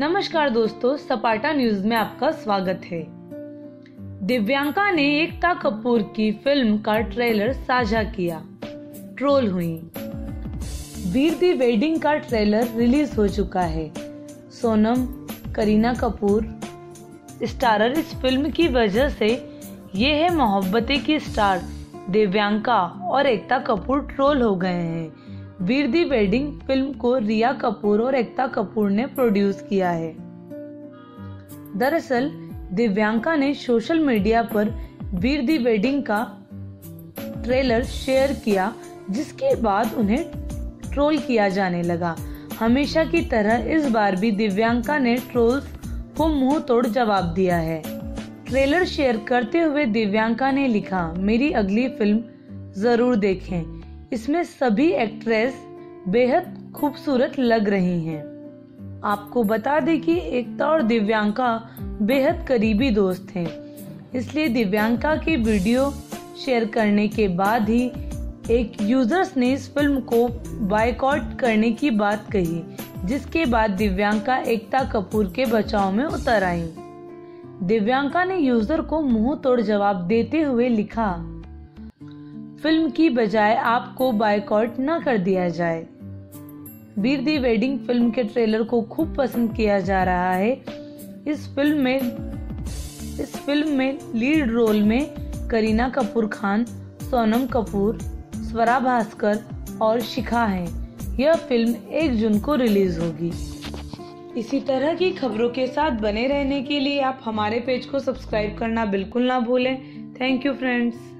नमस्कार दोस्तों, सपाटा न्यूज़ में आपका स्वागत है। दिव्यांका ने एकता कपूर की फ़िल्म का ट्रेलर साझा किया। ट्रोल हुई। वीर दी वेडिंग का ट्रेलर रिलीज़ हो चुका है। सोनम, करीना कपूर, स्टारर इस फ़िल्म की वजह से ये है मोहब्बतें की स्टार। दिव्यांका और एकता कपूर ट्रोल हो गए हैं। वीर दी वेडिंग फ़िल्म को रिया कपूर और एकता कपूर ने प्रोड्यूस किया है। दरअसल, दिव्यांका ने सोशल मीडिया पर वीर दी वेडिंग का ट्रेलर शेयर किया, जिसके बाद उन्हें ट्रोल किया जाने लगा। हमेशा की तरह इस बार भी दिव्यांका ने ट्रोल्स को मुँह तोड़ जवाब दिया है। ट्रेलर शेयर करते हुए दिव्यांका ने लिखा, मेरी अगली फ़िल्म ज़रूर देखें। इसमें सभी एक्ट्रेस बेहद खूबसूरत लग रही हैं। आपको बता दें कि एकता और दिव्यांका बेहद करीबी दोस्त हैं इसलिए दिव्यांका की वीडियो शेयर करने के बाद ही एक यूज़र्स ने इस फ़िल्म को बायकॉट करने की बात कही, जिसके बाद दिव्यांका, एकता कपूर के बचाव में उतर आई दिव्यांका ने यूज़र को मुँह तोड़ जवाब देते हुए लिखा फ़िल्म की बजाय आपको बायकॉट न कर दिया जाए। वीर दी वेडिंग फ़िल्म के ट्रेलर को खूब पसंद किया जा रहा है। इस फ़िल्म में, इस फ़िल्म में लीड रोल में करीना कपूर खान, सोनम कपूर, स्वरा भास्कर और शिखा हैं। यह फ़िल्म एक जून को रिलीज़ होगी। इसी तरह की खबरों के साथ बने रहने के लिए आप हमारे पेज को सब्सक्राइब करना बिल्कुल ना भूलें। Thank you friends.